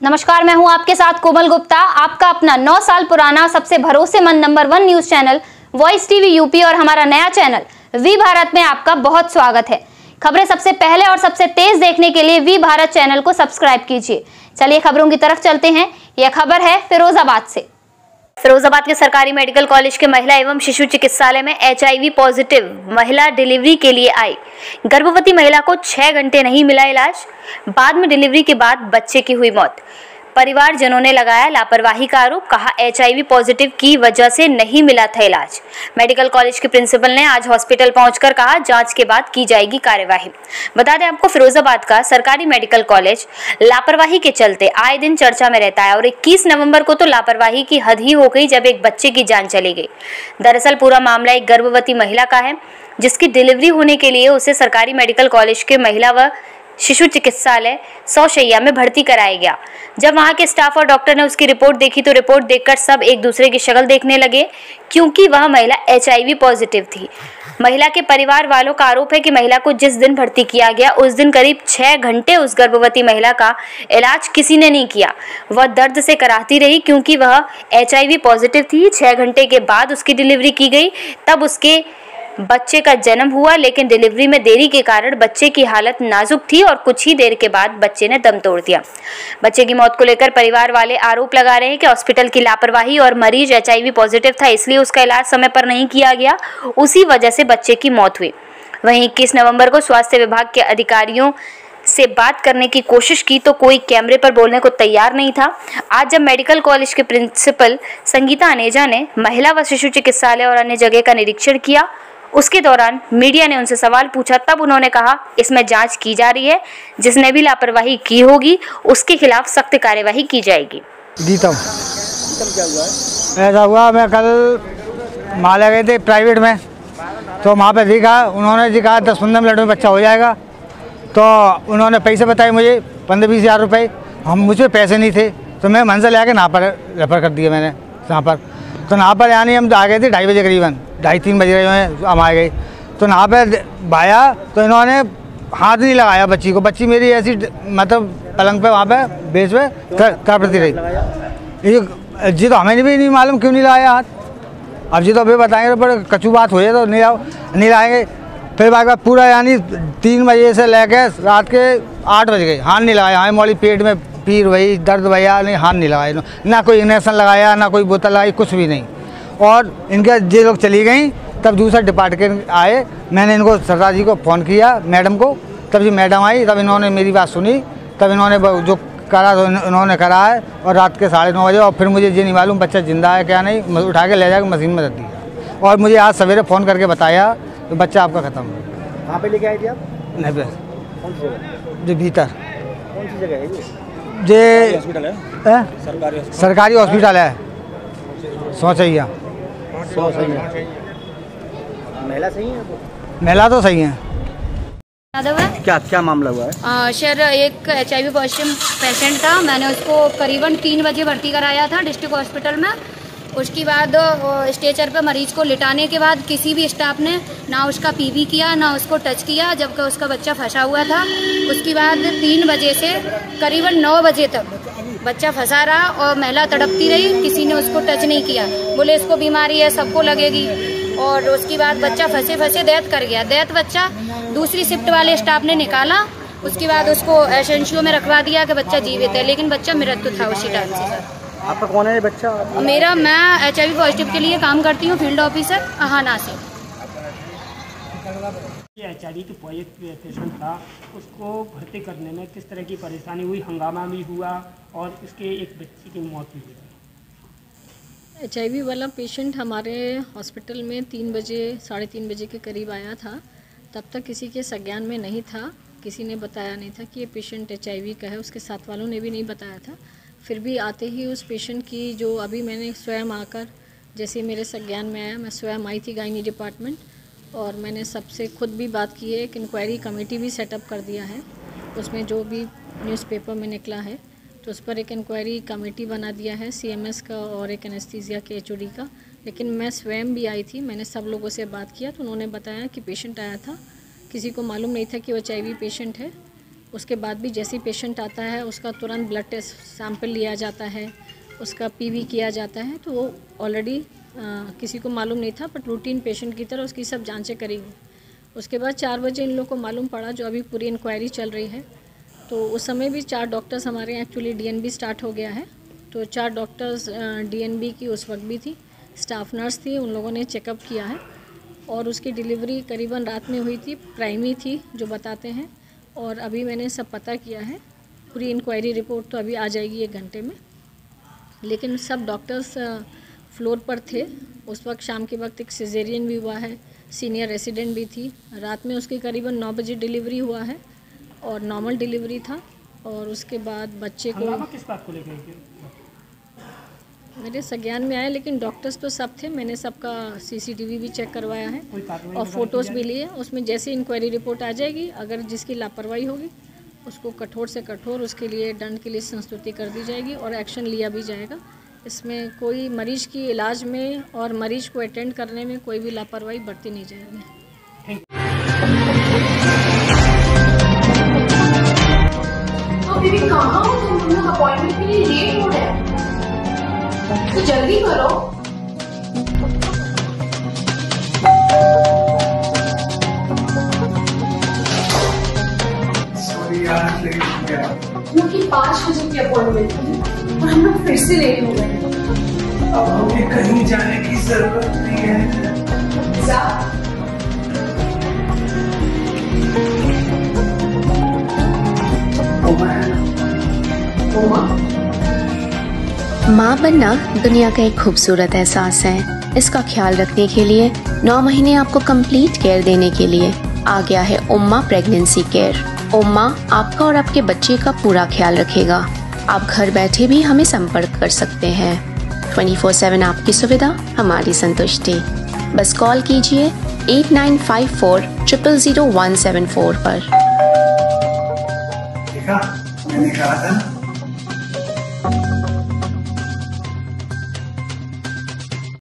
नमस्कार, मैं हूँ आपके साथ कोमल गुप्ता। आपका अपना 9 साल पुराना, सबसे भरोसेमंद number one news channel voice TV UP और हमारा नया चैनल, वी भारत में आपका बहुत स्वागत है। खबरें सबसे पहले और सबसे तेज देखने के लिए वी भारत चैनल को सब्सक्राइब कीजिए। चलिए खबरों की तरफ़ चलते हैं। यह खबर है फिरोजाबाद से। फिरोजाबाद के सरकारी मेडिकल कॉलेज के महिला एवं शिशु चिकित्सालय में एच पॉजिटिव महिला डिलीवरी के लिए आई। गर्भवती महिला को छह घंटे नहीं मिला इलाज। बाद में डिलीवरी के बाद बच्चे की हुई मौत। परिवारजनों ने लगाया लापरवाही का आरोप, कहा एचआईवी पॉजिटिव की वजह से नहीं मिला था इलाज। मेडिकल कॉलेज के प्रिंसिपल ने आज हॉस्पिटल पहुंचकर कहा, जाँच के बाद की जाएगी कार्यवाही। बता दें आपको, फिरोजाबाद का सरकारी मेडिकल कॉलेज लापरवाही के चलते आए दिन चर्चा में रहता है और इक्कीस नवंबर को तो लापरवाही की हद ही हो गई जब एक बच्चे की जान चली गई। दरअसल पूरा मामला एक गर्भवती महिला का है, जिसकी डिलीवरी होने के लिए उसे सरकारी मेडिकल कॉलेज के महिला व शिशु चिकित्सालय सौशैया में भर्ती कराया गया। जब वहाँ के स्टाफ और डॉक्टर ने उसकी रिपोर्ट देखी तो रिपोर्ट देखकर सब एक दूसरे की शक्ल देखने लगे, क्योंकि वह महिला एचआईवी पॉजिटिव थी। महिला के परिवार वालों का आरोप है कि महिला को जिस दिन भर्ती किया गया, उस दिन करीब छः घंटे उस गर्भवती महिला का इलाज किसी ने नहीं किया। वह दर्द से कराती रही, क्योंकि वह एचआईवी पॉजिटिव थी। छः घंटे के बाद उसकी डिलीवरी की गई, तब उसके बच्चे का जन्म हुआ, लेकिन डिलीवरी में देरी के कारण बच्चे की हालत नाजुक थी और कुछ ही देर के बाद बच्चे ने दम तोड़ दिया। बच्चे की मौत को लेकर परिवार वाले आरोप लगा रहे हैं कि हॉस्पिटल की लापरवाही और मरीज़ एच पॉजिटिव था, इसलिए उसका इलाज समय पर नहीं किया गया। उसी वजह से बच्चे की मौत हुई। वहीं इक्कीस नवंबर को स्वास्थ्य विभाग के अधिकारियों से बात करने की कोशिश की तो कोई कैमरे पर बोलने को तैयार नहीं था। आज जब मेडिकल कॉलेज के प्रिंसिपल संगीता अनेजा ने महिला व शिशु चिकित्सालय और अन्य जगह का निरीक्षण किया उसके दौरान मीडिया ने उनसे सवाल पूछा। तब उन्होंने कहा, इसमें जाँच की जा रही है। जिसने भी लापरवाही की होगी, उसके खिलाफ सख्त कार्यवाही की जाएगी। जीतम ऐसा हुआ, मैं कल माले गए थे प्राइवेट में। तो वहाँ पे दिखा उन्होंने जी कहा, दस पंद्रह मिनट में बच्चा हो जाएगा। तो उन्होंने पैसे बताए मुझे, पंद्रह बीस हज़ार रुपये हम, मुझे पैसे नहीं थे। तो मैं मंजिल आके यहाँ पर रेफर कर दिया मैंने, यहाँ पर। तो यहाँ पर यानी हम आ गए थे ढाई बजे करीबन, ढाई तीन बजे हम आ गए। तो यहाँ पर भाया तो इन्होंने हाथ नहीं लगाया बच्ची को। बच्ची मेरी ऐसी मतलब पलंग पे वहाँ पे बेच पे तड़पती रही। ये जी तो हमें भी नहीं मालूम क्यों नहीं लगाया हाथ। अब जी तो अभी बताएँगे, पर कचू बात हो जाए तो नहीं आओ नहीं लाएँगे। फिर बाद पूरा यानी तीन बजे से लेके रात के आठ बज गए। हाथ नहीं लगाया हाँ मोली पेट में पीर वही दर्द भैया नहीं हाथ नहीं लगाया ना कोई इंजेक्शन लगाया ना कोई बोतल लगाई कुछ भी नहीं। और इनके जे लोग चली गई तब दूसरा डिपार्टमेंट आए मैंने इनको सरदार जी को फ़ोन किया मैडम को तब जी मैडम आई तब इन्होंने मेरी बात सुनी तब इन्होंने जो करा तो इन्होंने करा है और रात के साढ़े नौ बजे और फिर मुझे ये नहीं मालूम बच्चा ज़िंदा है क्या नहीं उठा के ले जाकर मशीन में रख दिया। और मुझे आज सवेरे फ़ोन करके बताया तो बच्चा आपका ख़त्म हो कहाँ पे लेके आई थी आप? नहीं कौन सी जगह? जो भीतर। कौन सी जगह है ये? हॉस्पिटल है? सरकारी सरकारी हॉस्पिटल है। सोचैया सौ सही है महिला सही है महिला तो सही है। यादव है? क्या क्या मामला हुआ है? सर एक H I V positive patient था। मैंने उसको करीबन तीन बजे भर्ती कराया था डिस्ट्रिक्ट हॉस्पिटल में। उसके बाद स्टेचर पर मरीज़ को लिटाने के बाद किसी भी स्टाफ ने ना उसका पीवी किया, ना उसको टच किया, जबकि उसका बच्चा फंसा हुआ था। उसके बाद तीन बजे से करीबन नौ बजे तक बच्चा फंसा रहा और महिला तड़पती रही, किसी ने उसको टच नहीं किया। बोले, इसको बीमारी है, सबको लगेगी। और उसके बाद बच्चा फंसे फंसे दैत कर गया। दैत बच्चा दूसरी शिफ्ट वाले स्टाफ ने निकाला। उसके बाद उसको एसेंशियो में रखवा दिया कि बच्चा जीवित है, लेकिन बच्चा मृत्यु था उसी टाइम से। आपका कौन है बच्चा? मेरा मैं एच आई पॉजिटिव के लिए काम करती हूँ फ़ील्ड ऑफिसर अहाना से। एच आई की पॉजिटिव पेशेंट था उसको भर्ती करने में किस तरह की परेशानी हुई हंगामा भी हुआ और उसके एक बच्चे की मौत भी हुई। एच आई वाला पेशेंट हमारे हॉस्पिटल में तीन बजे साढ़े तीन बजे के करीब आया था। तब तक किसी के संज्ञान में नहीं था किसी ने बताया नहीं था कि ये पेशेंट एचआईवी का है उसके साथ वालों ने भी नहीं बताया था। फिर भी आते ही उस पेशेंट की जो अभी मैंने स्वयं आकर, जैसे मेरे संज्ञान में आया, मैं स्वयं आई थी गायनी डिपार्टमेंट और मैंने सबसे खुद भी बात की है, एक इंक्वायरी कमेटी भी सेटअप कर दिया है। उसमें जो भी न्यूज़पेपर में निकला है तो उस पर एक इंक्वायरी कमेटी बना दिया है सीएमएस का और एक एनेस्थीसिया के एचओडी का। लेकिन मैं स्वयं भी आई थी, मैंने सब लोगों से बात किया तो उन्होंने बताया कि पेशेंट आया था। किसी को मालूम नहीं था कि वो एच पेशेंट है। उसके बाद भी जैसे पेशेंट आता है, उसका तुरंत ब्लड टेस्ट सैंपल लिया जाता है, उसका पीवी किया जाता है तो वो ऑलरेडी किसी को मालूम नहीं था बट रूटीन पेशेंट की तरह उसकी सब जांचें करी उसके बाद चार बजे इन लोग को मालूम पड़ा, जो अभी पूरी इंक्वायरी चल रही है। तो उस समय भी चार डॉक्टर्स हमारे यहाँ एक्चुअली डीएनबी स्टार्ट हो गया है। तो चार डॉक्टर्स डीएनबी की उस वक्त भी थी। स्टाफ नर्स थी, उन लोगों ने चेकअप किया है। और उसकी डिलीवरी करीबन रात में हुई थी प्राइमी थी, जो बताते हैं। और अभी मैंने सब पता किया है। पूरी इंक्वायरी रिपोर्ट तो अभी आ जाएगी एक घंटे में। लेकिन सब डॉक्टर्स फ्लोर पर थे। उस वक्त शाम के वक्त एक सिजेरियन भी हुआ है। सीनियर रेसिडेंट भी थी। रात में उसके करीबन नौ बजे डिलीवरी हुआ है और नॉर्मल डिलीवरी था। और उसके बाद बच्चे को किस बात को लेकर मेरे संज्ञान में आए लेकिन डॉक्टर्स तो सब थे मैंने सबका सीसीटीवी भी चेक करवाया है और फ़ोटोज़ भी लिए उसमें जैसे इंक्वायरी रिपोर्ट आ जाएगी अगर जिसकी लापरवाही होगी उसको कठोर से कठोर उसके लिए दंड के लिए संस्तुति कर दी जाएगी और एक्शन लिया भी जाएगा। इसमें कोई मरीज़ की इलाज में और मरीज़ को अटेंड करने में कोई भी लापरवाही बरती नहीं जाएगी। जल्दी करो। क्योंकि पाँच बजे की अपॉइंटमेंट थी और हम लोग फिर से लेट हो गए। अब हमें कहीं जाने की ज़रूरत नहीं है। जा। माँ बनना दुनिया का एक खूबसूरत एहसास है। इसका ख्याल रखने के लिए नौ महीने आपको कंप्लीट केयर देने के लिए आ गया है उम्मा प्रेगनेंसी केयर उम्मा आपका और आपके बच्चे का पूरा ख्याल रखेगा। आप घर बैठे भी हमें संपर्क कर सकते हैं। 24/7 आपकी सुविधा, हमारी संतुष्टि। बस कॉल कीजिए eight nine five four triple zero one seven four पर। देखा? मैंने कहा था